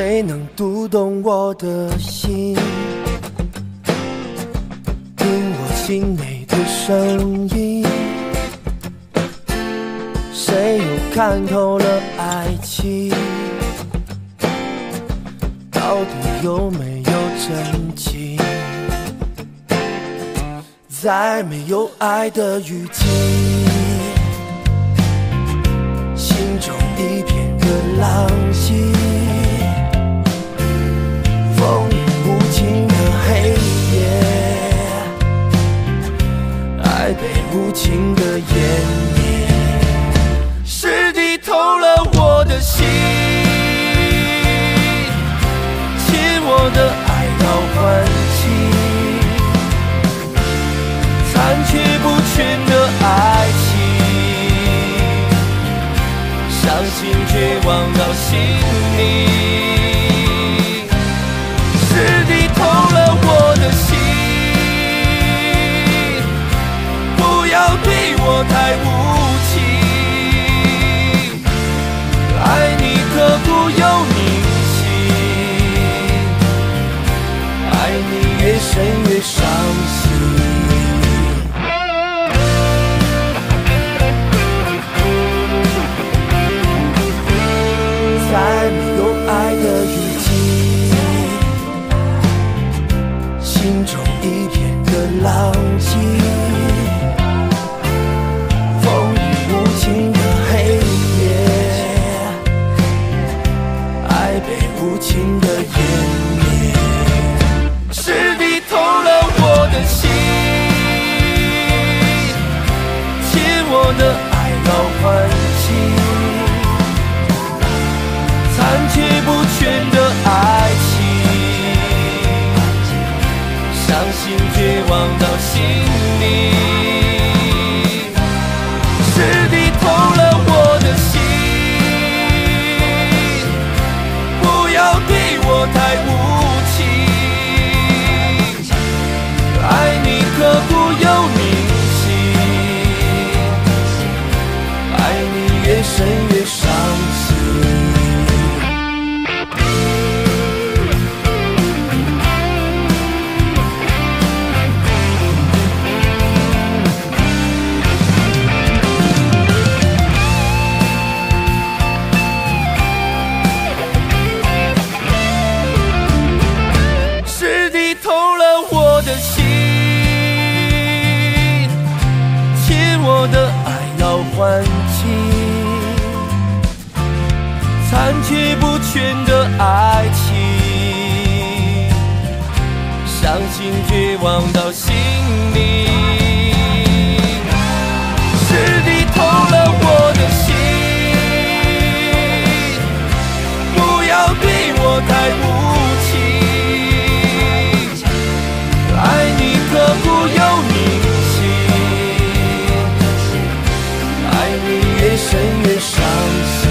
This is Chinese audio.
谁能读懂我的心？听我心内的声音。谁又看透了爱情？到底有没有真情？在没有爱的雨季，绝望到心里。是你偷了我的心，不要对我太无情。爱你刻骨又铭心，爱你越深被无情的湮灭。是你偷了我的心，欠我的深越伤心是你偷了我的心亲我的全的爱情，伤心绝望到心里。是你偷了我的心，不要对我太无情。爱你刻骨又铭心，爱你越深越伤心。